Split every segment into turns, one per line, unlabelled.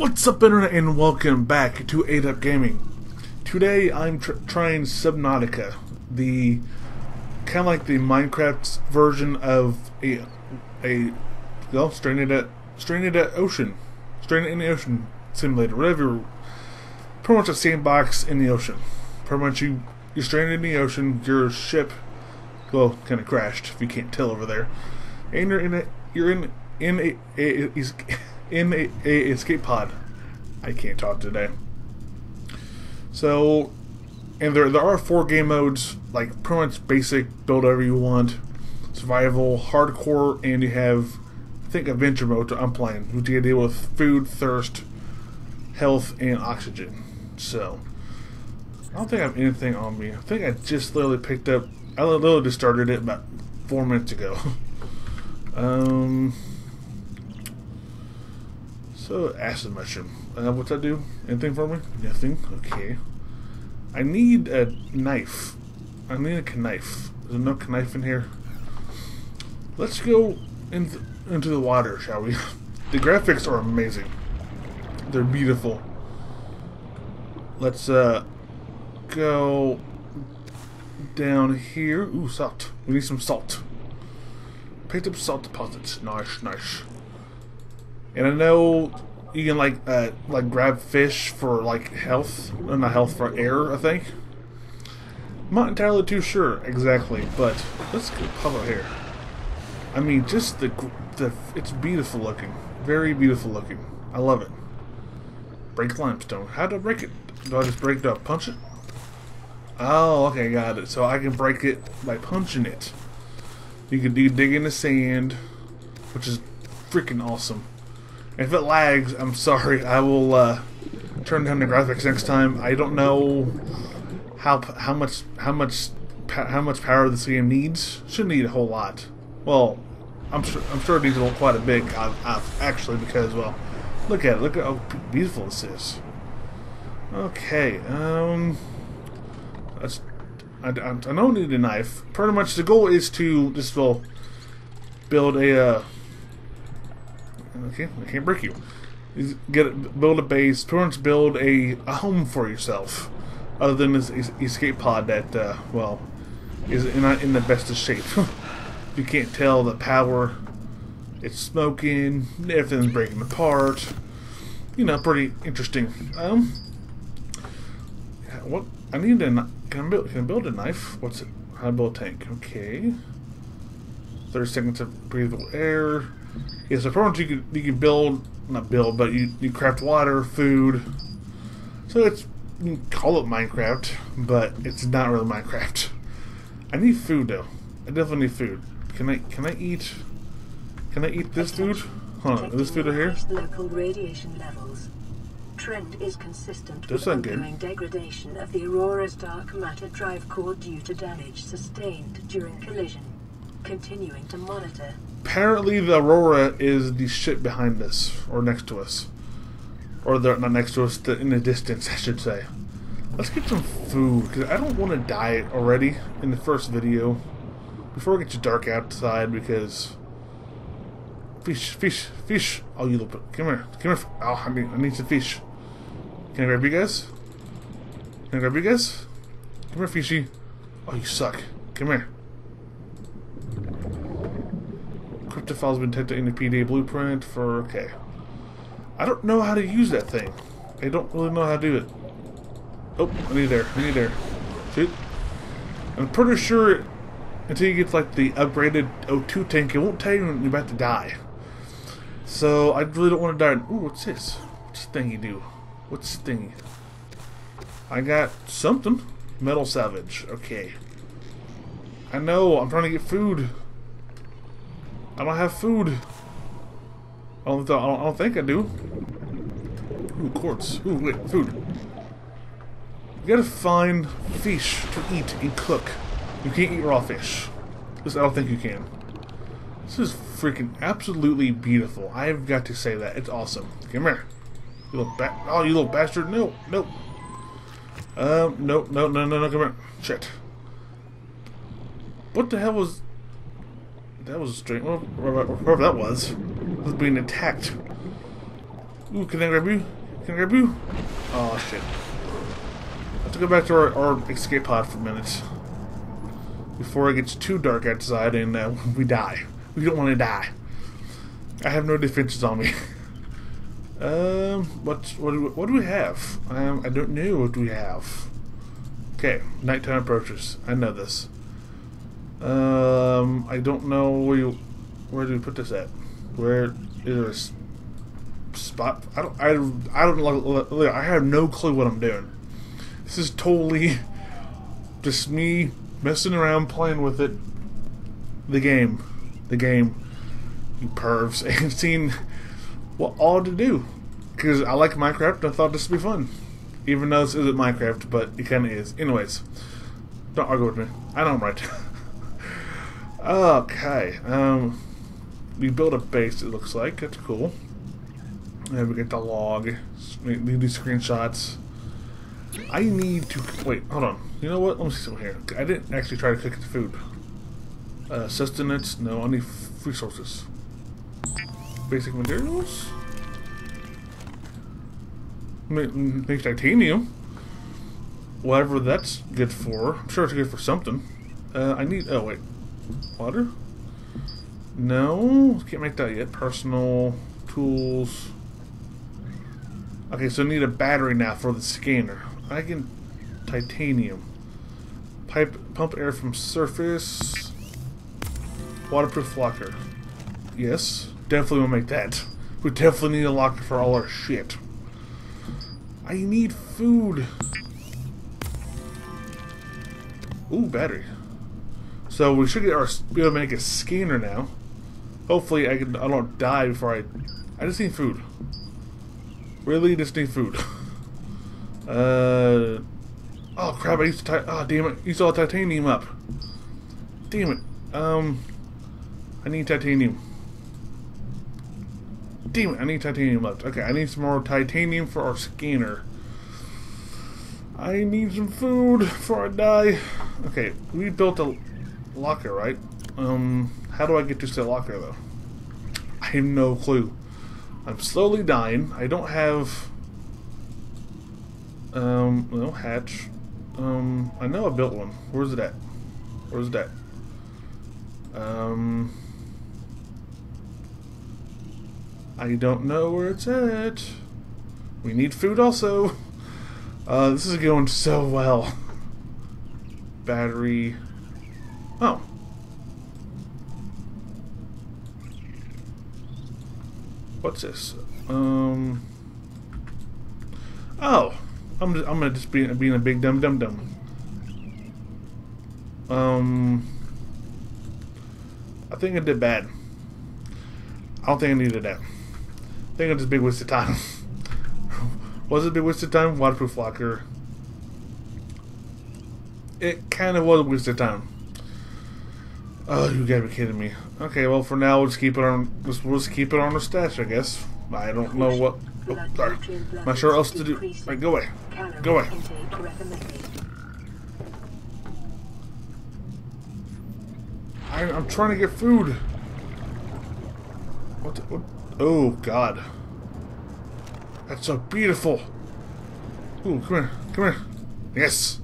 What's up, Internet, and welcome back to 8up Gaming. Today I'm tr trying Subnautica, the kind of like the Minecraft version of a a well, stranded at stranded at ocean, stranded in the ocean simulator, whatever. Pretty much a sandbox in the ocean. Pretty much you you're stranded in the ocean. Your ship, well, kind of crashed if you can't tell over there, and you're in a you're in in a, a, a in a, a escape pod. I can't talk today. So, and there there are four game modes, like pretty much basic, build whatever you want, survival, hardcore, and you have I think adventure mode to I'm playing, which you deal with food, thirst, health, and oxygen. So, I don't think I have anything on me. I think I just literally picked up. I literally just started it about four minutes ago. um. So, acid mushroom. Uh, what's that do? Anything for me? Nothing? Okay. I need a knife. I need a knife. Is there no knife in here? Let's go in th into the water, shall we? the graphics are amazing. They're beautiful. Let's uh, go down here. Ooh, salt. We need some salt. Picked up salt deposits. Nice, nice. And I know you can like uh, like grab fish for like health, uh, not health for air. I think. I'm not entirely too sure exactly, but let's pop out here. I mean, just the the it's beautiful looking, very beautiful looking. I love it. Break limestone. How do I break it? Do I just break it up? Punch it? Oh, okay, got it. So I can break it by punching it. You can do dig in the sand, which is freaking awesome. If it lags, I'm sorry. I will uh, turn down the graphics next time. I don't know how how much how much how much power this game needs. Shouldn't need a whole lot. Well, I'm sure I'm sure it needs quite a bit. I've, I've actually because well, look at it. Look at how beautiful this is. Okay. Um. That's. I, I, I don't need a knife. Pretty much the goal is to just well build a. Uh, Okay, I can't break you. Get build a base, much build a, a home for yourself. Other than this escape pod that, uh, well, is not in the best of shape. you can't tell the power. It's smoking. Everything's breaking apart. You know, pretty interesting. Um, what I need a can I build can I build a knife? What's it? How to build a tank? Okay. Thirty seconds of breathable air. Yeah, so pretty much you can you can build not build, but you you craft water, food. So it's you can call it Minecraft, but it's not really Minecraft. I need food though. I definitely need food. Can I can I eat can I eat this food? Hold on, this food right here?
Local radiation levels. Trend is consistent
That's
with
ongoing
good. degradation of the Aurora's dark matter drive core due to damage sustained during collision. Continuing to monitor
apparently the Aurora is the ship behind us, or next to us. Or they're not next to us, in the distance, I should say. Let's get some food, because I don't want to die already in the first video. Before it gets dark outside, because... Fish, fish, fish! Oh, you little... Come here, come here. Oh, I need, I need some fish. Can I grab you guys? Can I grab you guys? Come here, fishy. Oh, you suck. Come here. Cryptophile's been detected in the PDA blueprint for... Okay. I don't know how to use that thing. I don't really know how to do it. Oh, I need there. I need there. Shoot. I'm pretty sure until you get like the upgraded O2 tank, it won't tell you when you're about to die. So I really don't want to die. Ooh, what's this? What's this thing you do? What's this thing? I got something. Metal salvage. Okay. I know. I'm trying to get food. I don't have food. I don't, I don't, I don't think I do. Ooh, quartz. Ooh, wait, food. You gotta find fish to eat and cook. You can't eat raw fish. This, I don't think you can. This is freaking absolutely beautiful. I've got to say that. It's awesome. Come here. You little ba- Oh, you little bastard. No, nope. Um, nope, no, no, no, no, come here. Shit. What the hell was... That was strange. Well, whoever that was was being attacked. Ooh, can I grab you? Can I grab you? Oh, shit. I have to go back to our, our escape pod for a minute. Before it gets too dark outside and uh, we die. We don't want to die. I have no defenses on me. um, what, what, do we, what do we have? Um, I don't know what we have. Okay, nighttime approaches. I know this. Um, I don't know where you, where do we put this at? Where is a spot? I don't, I, I don't, I have no clue what I'm doing. This is totally just me messing around, playing with it. The game, the game, you pervs, and seeing what all to do. Because I like Minecraft, I thought this would be fun. Even though this isn't Minecraft, but it kind of is. Anyways, don't argue with me. I know I'm right. okay, um, we built a base. It looks like that's cool. And we get the log. We do screenshots. I need to wait. Hold on. You know what? Let me see something here. I didn't actually try to cook the food. Uh, sustenance? No, I need resources. Basic materials. Ma- Make titanium. Whatever that's good for. I'm sure it's good for something. Uh, I need. Oh wait, water. No, can't make that yet. Personal tools. Okay, so I need a battery now for the scanner. I can titanium. Pipe pump air from surface. Waterproof locker. Yes, definitely will make that. We definitely need a locker for all our shit. I need food. Ooh, battery. So we should get our be able to make a scanner now. Hopefully, I can. I don't die before I. I just need food. Really, just need food. Uh. Oh crap! I used to. Oh damn it! Used all titanium up. Damn it. Um. I need titanium. Damn it! I need titanium left. Okay, I need some more titanium for our scanner. I need some food before I die. Okay, we built a locker, right? Um, how do I get to the locker though? I have no clue. I'm slowly dying. I don't have um no hatch. Um I know I built one. Where's it at? Where's it at? Um I don't know where it's at. We need food also. Uh this is going so well. Battery. Oh. What's this? Um. Oh, I'm just, I'm gonna just be being a big dumb dumb dumb. Um. I think I did bad. I don't think I needed that. I think I just big waste of time. was it a big waste of time? Waterproof locker. It kind of was a waste of time. Oh, you gotta be kidding me. Okay, well for now we'll just keep it on. Let's, we'll just keep it on our stash, I guess. I don't know what. Oh, sorry.
nutrient
Not sure what else to do. Right, go away. Go away. I, I'm trying to get food. What, the, what? Oh God, that's so beautiful. Ooh, come here, come here. Yes,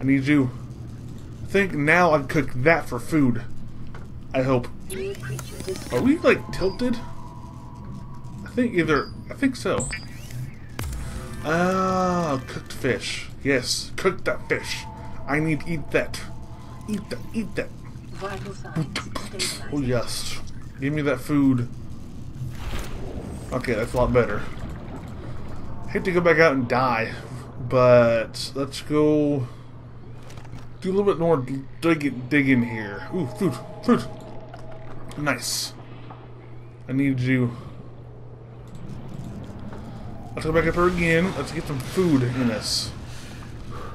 I need you. Think now I can cook that for food. I hope. Are we like tilted? I think either. I think so. Ah, cooked fish. Yes, cook that fish. I need to eat that. Eat that. Eat that. Oh yes. Give me that food. Okay, that's a lot better. hate to go back out and die, but let's go do a little bit more digging dig in here. Ooh, food, food. Nice. I need you. Let's go back up here again. Let's get some food in us.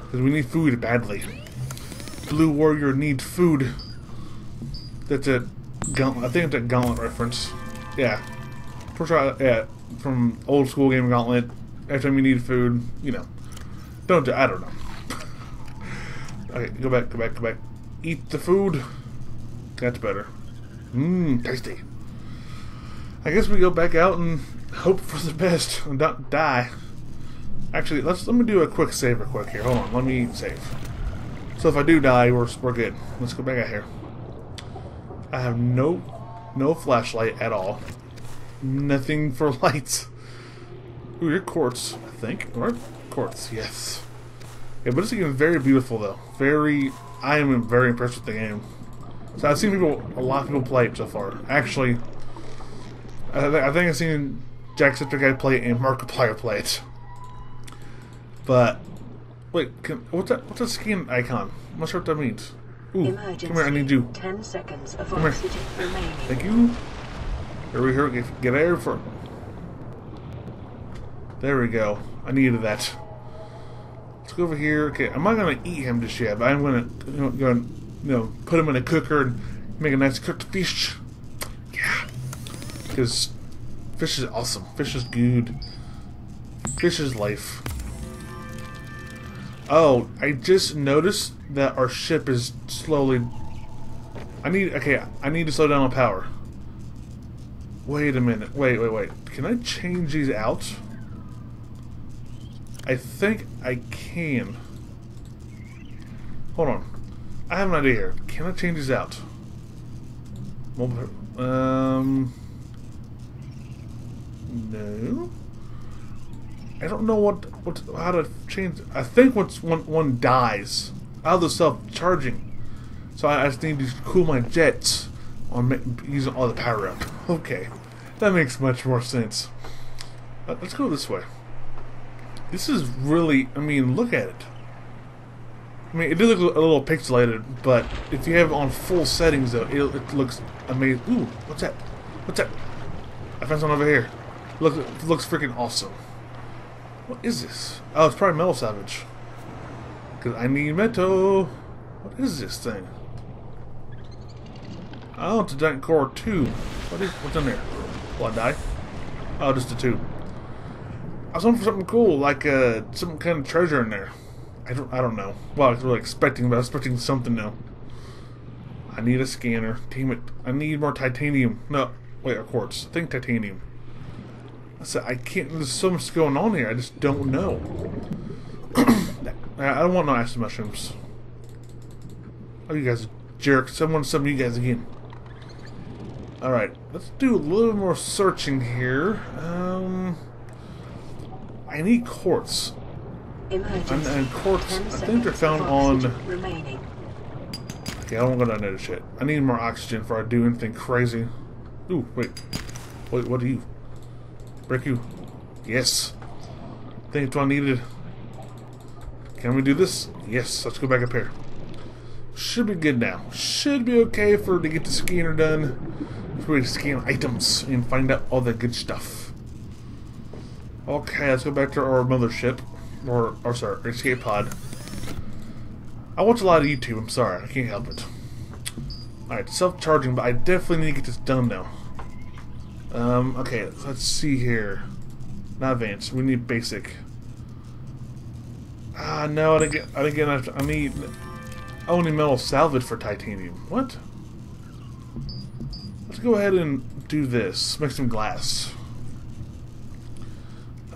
Because we need food badly. Blue Warrior needs food. That's a gauntlet. I think it's a gauntlet reference. Yeah. Sure, yeah. From old school game gauntlet. Every time you need food, you know. Don't do, I don't know. Okay, go back, go back, go back. Eat the food. That's better. Mmm, tasty. I guess we go back out and hope for the best and don't die. Actually, let's let me do a quick save real quick here. Hold on, let me save. So if I do die, we're we're good. Let's go back out here. I have no no flashlight at all. Nothing for lights. Ooh, you're quartz, I think. Or quartz, yes. Yeah, but it's again very beautiful though. Very I am very impressed with the game. So I've seen people a lot of people play it so far. Actually I, th I think I've seen Jacksepticeye play it and Markiplier play it. But wait, can, what's that? What's that skin icon? I'm not sure what that means. Ooh,
Emergency.
come here, I need you.
Ten seconds of
Come here.
oxygen remaining.
Thank you. Here we go. Get, get air for. There we go. I needed that. Go over here. Okay, I'm not gonna eat him just yet, but I'm gonna, gonna, you know, put him in a cooker and make a nice cooked fish. Yeah, because fish is awesome. Fish is good. Fish is life. Oh, I just noticed that our ship is slowly. I need. Okay, I need to slow down on power. Wait a minute. Wait, wait, wait. Can I change these out? I think I can. Hold on. I have an idea here. Can I change these out? Um. No. I don't know what what how to change. I think once one one dies, out of the self charging, so I, just need to cool my jets on using all the power up. Okay, that makes much more sense. Let's go this way. This is really, I mean, look at it. I mean, it does look a little pixelated, but if you have it on full settings, though, it, it looks amazing. Ooh, what's that? What's that? I found something over here. Look, looks freaking awesome. What is this? Oh, it's probably metal salvage. Because I need metal. What is this thing? Oh, it's a giant core two. What is what's in there? Will I die? Oh, just a two. I was looking for something cool, like uh, some kind of treasure in there. I don't, I don't know. Well, I was really expecting, but I was expecting something now. I need a scanner. Damn it! I need more titanium. No, wait, a quartz. I think titanium. I said I can't. There's so much going on here. I just don't know. I don't want no acid mushrooms. Oh, you guys, jerk! Someone summon you guys again. All right, let's do a little more searching here. Um, Need quartz. And- and quartz, I think they're found on-
Remaining.
Okay, I don't want to know shit. I need more oxygen before I do anything crazy. Ooh, wait. Wait, what are you? Break you. Yes. I think it's what I needed. Can we do this? Yes, let's go back up here. Should be good now. Should be okay for to get the scanner done. For me to scan items and find out all the good stuff. Okay, let's go back to our mothership. Or, or sorry, escape pod. I watch a lot of YouTube, I'm sorry, I can't help it. Alright, self-charging, but I definitely need to get this done now. Um, okay, let's see here. Not advanced, we need basic. Ah, no, I didn't get, I didn't get enough, I need only metal salvage for titanium. What? Let's go ahead and do this, make some glass.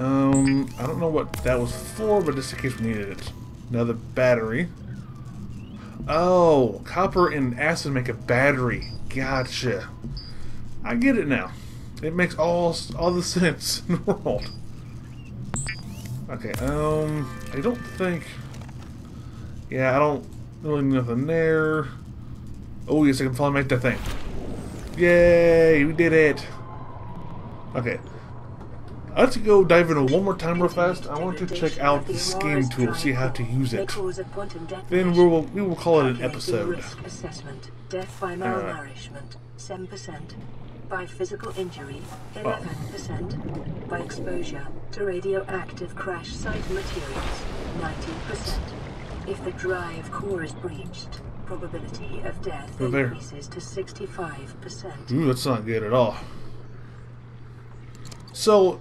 Um, I don't know what that was for, but just in case we needed it. Another battery. Oh, copper and acid make a battery. Gotcha. I get it now. It makes all all the sense in the world. Okay, um, I don't think. Yeah, I don't really nothing there. Oh yes, I can finally make that thing. Yay, we did it. Okay. Let's go dive into one more time real fast. I want to check out the scan tool, see how to use it. Then we will we will call it an episode.
Assessment. Death by malnourishment, 7%. By physical injury,
Oh.
11%. By exposure to radioactive crash site materials, 19%. If the drive core is breached, probability of death
there.
increases to 65%.
Ooh, that's not good at all. So,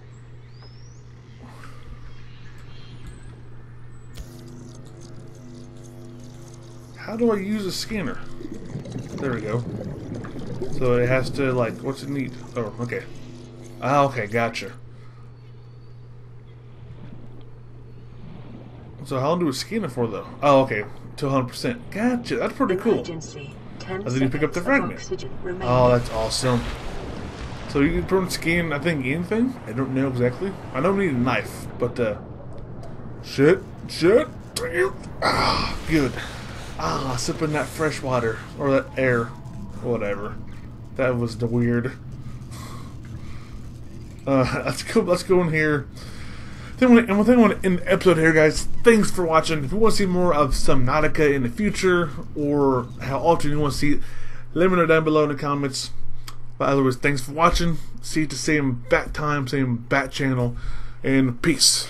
how do I use a scanner? There we go. So it has to like, what's it need? Oh, okay. Ah, okay, gotcha. So how long do we scan it for, though? Oh, okay, to 100%. Gotcha, that's pretty cool. And then you pick up the fragment. Oh, that's awesome. So you can pretty much scan, I think, anything? I don't know exactly. I don't need a knife, but, uh... Shit, shit, damn, ah, good. Ah, sipping that fresh water, or that air, whatever. That was the weird. Uh, let's go, let's go in here. Then and one thing I want to end the episode here, guys. Thanks for watching. If you want to see more of Subnautica in the future, or how often you want to see it, let me know down below in the comments. But otherwise, thanks for watching. See you the same bat time, same bat channel, and peace.